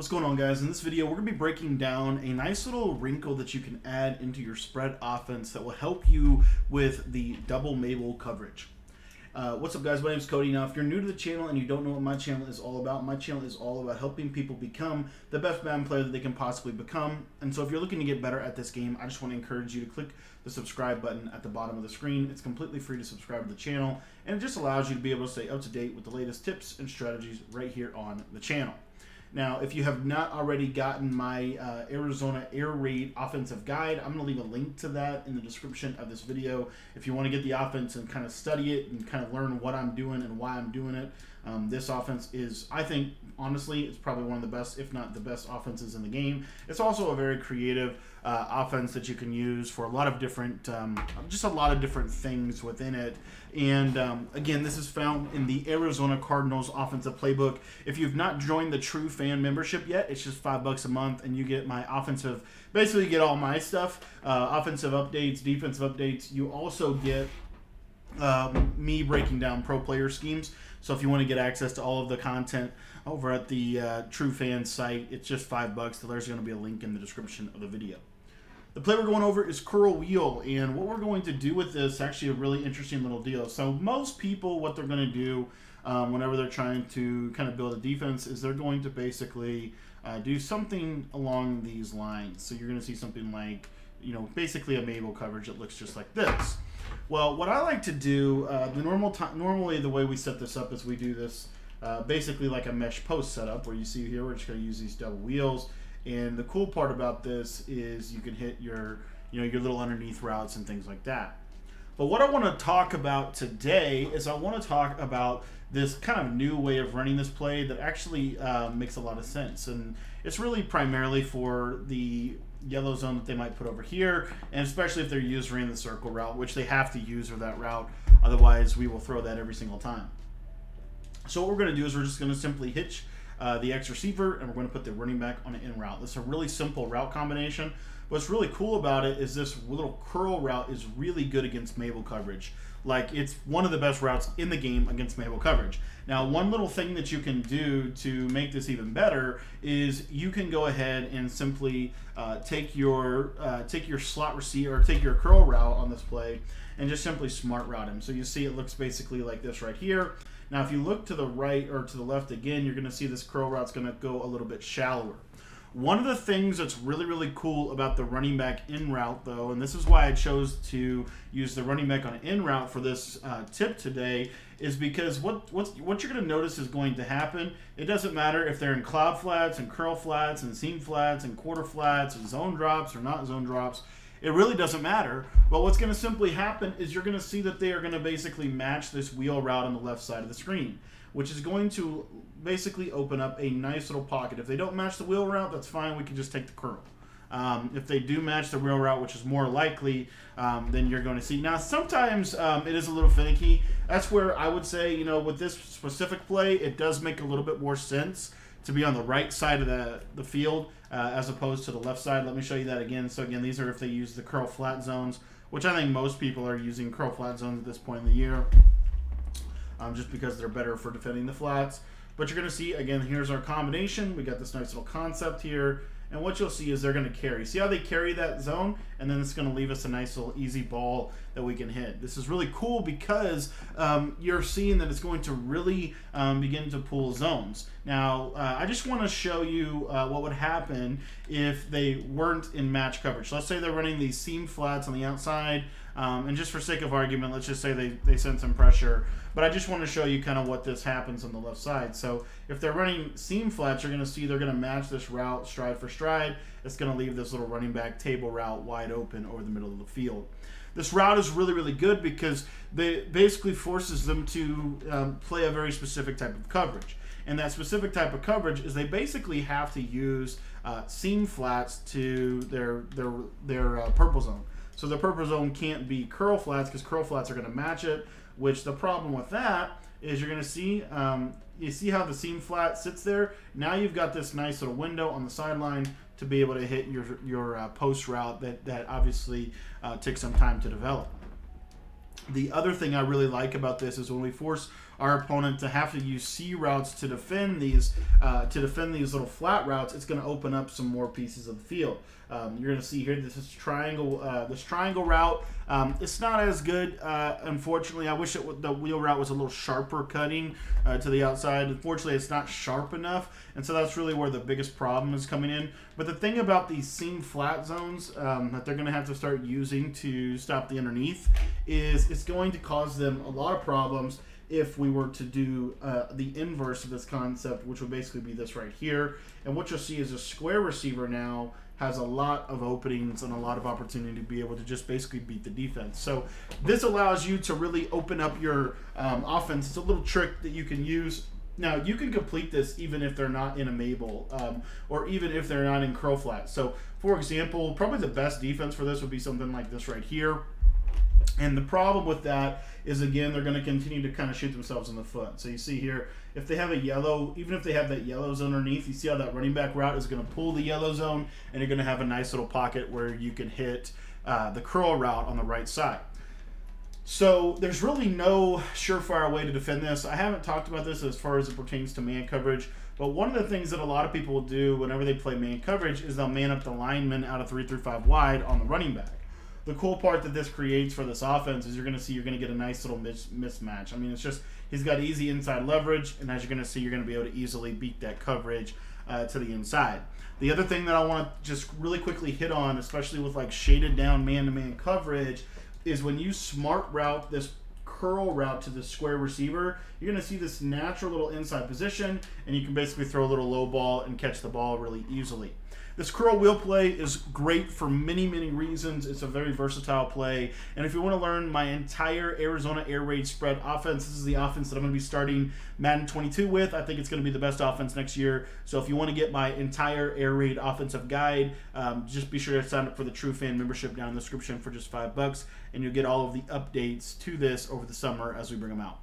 What's going on guys? In this video we're going to be breaking down a nice little wrinkle that you can add into your spread offense that will help you with the double Mable coverage. Uh, what's up guys, my name is Cody. Now if you're new to the channel and you don't know what my channel is all about, my channel is all about helping people become the best Madden player that they can possibly become. And so if you're looking to get better at this game, I just want to encourage you to click the subscribe button at the bottom of the screen. It's completely free to subscribe to the channel and it just allows you to be able to stay up to date with the latest tips and strategies right here on the channel. Now, if you have not already gotten my uh, Arizona Air Raid offensive guide, I'm going to leave a link to that in the description of this video. If you want to get the offense and kind of study it and kind of learn what I'm doing and why I'm doing it, um, this offense is, I think, honestly, it's probably one of the best, if not the best offenses in the game. It's also a very creative uh, offense that you can use for a lot of different, um, just a lot of different things within it. And um, again, this is found in the Arizona Cardinals offensive playbook. If you've not joined the True Fan membership yet, it's just five bucks a month, and you get my offensive. Basically, you get all my stuff, uh, offensive updates, defensive updates. You also get um, me breaking down pro player schemes. So if you want to get access to all of the content over at the uh, True Fan site, it's just five bucks. There's going to be a link in the description of the video. The play we're going over is curl wheel, and what we're going to do with this actually a really interesting little deal. So most people, what they're going to do um, whenever they're trying to kind of build a defense is they're going to basically uh, do something along these lines. So you're going to see something like, you know, basically a Mable coverage that looks just like this. Well, what I like to do, uh, the normal time, normally the way we set this up is we do this uh, basically like a mesh post setup where you see here we're just going to use these double wheels. And the cool part about this is you can hit your, you know, your little underneath routes and things like that. But what I want to talk about today is I want to talk about this kind of new way of running this play that actually uh, makes a lot of sense. And it's really primarily for the yellow zone that they might put over here, and especially if they're using the circle route, which they have to use for that route. Otherwise, we will throw that every single time. So what we're going to do is we're just going to simply hitch uh, the X receiver, and we're going to put the running back on an in route. This is a really simple route combination. What's really cool about it is this little curl route is really good against Mable coverage. Like it's one of the best routes in the game against Mable coverage. Now, one little thing that you can do to make this even better is you can go ahead and simply uh, take your uh, take your slot receiver or take your curl route on this play and just simply smart route him. So you see it looks basically like this right here. Now, if you look to the right or to the left again, you're going to see this curl route's going to go a little bit shallower. One of the things that's really, really cool about the running back in route, though, and this is why I chose to use the running back on in route for this uh, tip today, is because what what's, what you're going to notice is going to happen. It doesn't matter if they're in cloud flats and curl flats and seam flats and quarter flats and zone drops or not zone drops. It really doesn't matter. But what's going to simply happen is you're going to see that they are going to basically match this wheel route on the left side of the screen, which is going to basically open up a nice little pocket. If they don't match the wheel route, that's fine. We can just take the curl. Um, if they do match the wheel route, which is more likely, um, then you're going to see. Now, sometimes um, it is a little finicky. That's where I would say, you know, with this specific play, it does make a little bit more sense to be on the right side of the, the field uh, as opposed to the left side. Let me show you that again. So again, these are if they use the curl flat zones, which I think most people are using curl flat zones at this point in the year, um, just because they're better for defending the flats. But you're going to see, again, here's our combination. We got this nice little concept here. And what you'll see is they're going to carry. See how they carry that zone? And then it's going to leave us a nice little easy ball that we can hit. This is really cool because um, you're seeing that it's going to really um, begin to pull zones. Now, uh, I just want to show you uh, what would happen if they weren't in match coverage. Let's say they're running these seam flats on the outside. Um, and just for sake of argument, let's just say they, they send some pressure. But I just want to show you kind of what this happens on the left side. So if they're running seam flats, you're going to see they're going to match this route stride for stride. It's going to leave this little running back table route wide open over the middle of the field. This route is really, really good because they basically forces them to um, play a very specific type of coverage. And that specific type of coverage is they basically have to use uh, seam flats to their their their uh, purple zone. So the purple zone can't be curl flats because curl flats are going to match it. Which the problem with that is you're going to see um, you see how the seam flat sits there. Now you've got this nice little window on the sideline to be able to hit your your uh, post route that that obviously uh, takes some time to develop. The other thing I really like about this is when we force our opponent to have to use C routes to defend these uh, to defend these little flat routes, it's going to open up some more pieces of the field. Um, you're going to see here this is triangle uh, this triangle route. Um, it's not as good, uh, unfortunately. I wish it the wheel route was a little sharper cutting uh, to the outside. Unfortunately, it's not sharp enough, and so that's really where the biggest problem is coming in. But the thing about these seam flat zones um, that they're going to have to start using to stop the underneath is it's going to cause them a lot of problems if we were to do uh, the inverse of this concept, which would basically be this right here. And what you'll see is a square receiver now has a lot of openings and a lot of opportunity to be able to just basically beat the defense. So this allows you to really open up your um, offense. It's a little trick that you can use. Now you can complete this even if they're not in a Mable um, or even if they're not in curl flat. So for example, probably the best defense for this would be something like this right here. And the problem with that is again they're going to continue to kind of shoot themselves in the foot. So you see here, if they have a yellow, even if they have that yellow zone underneath, you see how that running back route is going to pull the yellow zone, and you're going to have a nice little pocket where you can hit uh, the curl route on the right side. So there's really no surefire way to defend this. I haven't talked about this as far as it pertains to man coverage, but one of the things that a lot of people will do whenever they play man coverage is they'll man up the lineman out of three through five wide on the running back the cool part that this creates for this offense is you're going to see you're going to get a nice little mis- mismatch. I mean, it's just he's got easy inside leverage, and as you're going to see, you're going to be able to easily beat that coverage uh, to the inside. The other thing that I want to just really quickly hit on, especially with like shaded down man-to-man coverage, is when you smart route this curl route to the square receiver, you're going to see this natural little inside position, and you can basically throw a little low ball and catch the ball really easily. This curl wheel play is great for many, many reasons. It's a very versatile play. And if you want to learn my entire Arizona air raid spread offense, this is the offense that I'm going to be starting Madden 22 with. I think it's going to be the best offense next year. So if you want to get my entire air raid offensive guide, um, just be sure to sign up for the True Fan membership down in the description for just five bucks, and you'll get all of the updates to this over the summer as we bring them out.